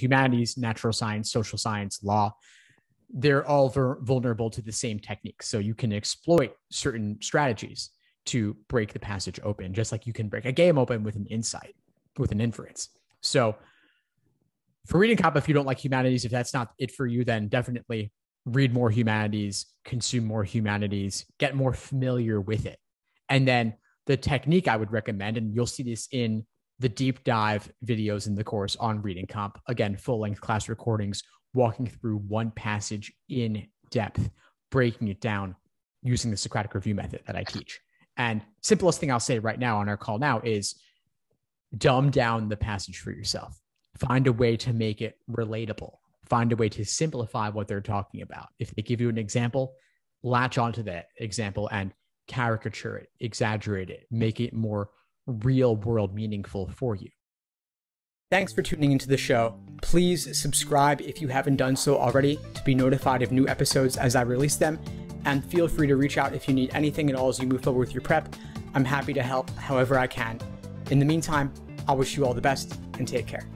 humanities, natural science, social science, law, they're all ver- vulnerable to the same techniques. So you can exploit certain strategies to break the passage open, just like you can break a game open with an insight, with an inference. So for reading comp, if you don't like humanities, if that's not it for you, then definitely read more humanities, consume more humanities, get more familiar with it. And then the technique I would recommend, and you'll see this in the deep dive videos in the course on reading comp. Again, full length class recordings, walking through one passage in depth, breaking it down using the Socratic review method that I teach. And simplest thing I'll say right now on our call now is dumb down the passage for yourself. Find a way to make it relatable. Find a way to simplify what they're talking about. If they give you an example, latch onto that example and caricature it, exaggerate it, make it more real world meaningful for you. Thanks for tuning into the show. Please subscribe if you haven't done so already to be notified of new episodes as I release them. And feel free to reach out if you need anything at all as you move forward with your prep. I'm happy to help however I can. In the meantime, I wish you all the best and take care.